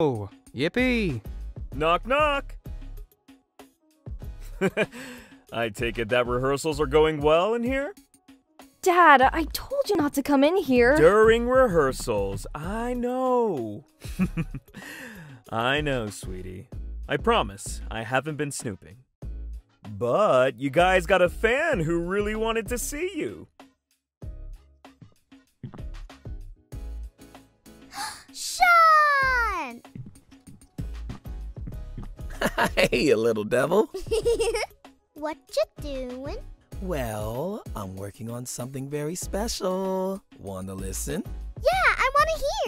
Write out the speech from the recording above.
Oh, yippee! Knock, knock. I take it that rehearsals are going well in here? Dad, I told you not to come in here. During rehearsals, I know. I know, sweetie. I promise, I haven't been snooping. But you guys got a fan who really wanted to see you. Sean! hey, you little devil. what you doing? Well, I'm working on something very special. Wanna listen? Yeah, I want to hear.